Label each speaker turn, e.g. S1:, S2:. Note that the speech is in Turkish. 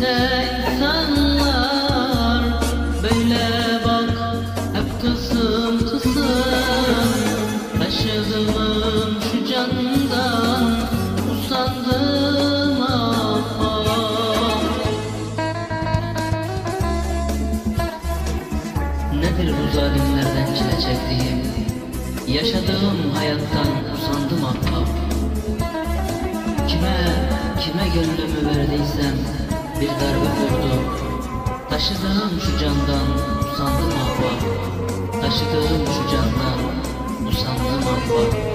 S1: İşte insanlar bak hep kızım kızım Taşıdığım şu candan usandım ama Nedir bu zalimlerden çile çektiğim? Yaşadığım hayattan usandım ahbap Kime, kime gönlümü verdiysem bir darbe vurdu. Taşıdığım şu candan usandım ahbap. Taşıdığım şu candan usandım ahbap